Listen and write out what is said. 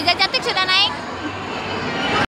वैजाग जाते क्षुदा नाईक